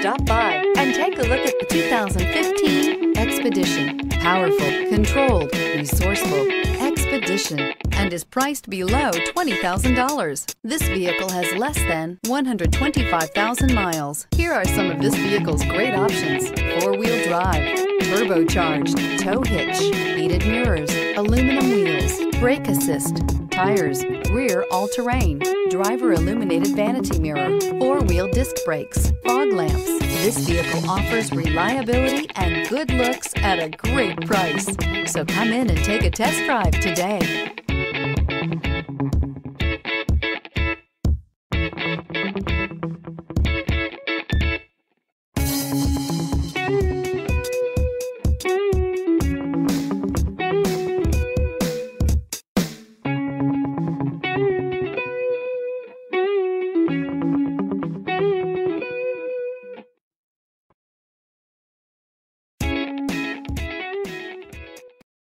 Stop by and take a look at the 2015 Expedition. Powerful, controlled, resourceful. Expedition and is priced below $20,000. This vehicle has less than 125,000 miles. Here are some of this vehicle's great options. Four-wheel drive, turbocharged, tow hitch, heated mirrors, aluminum wheels, brake assist, tires, rear all-terrain, driver illuminated vanity mirror, four-wheel disc brakes, fog lamps. This vehicle offers reliability and good looks at a great price. So come in and take a test drive today.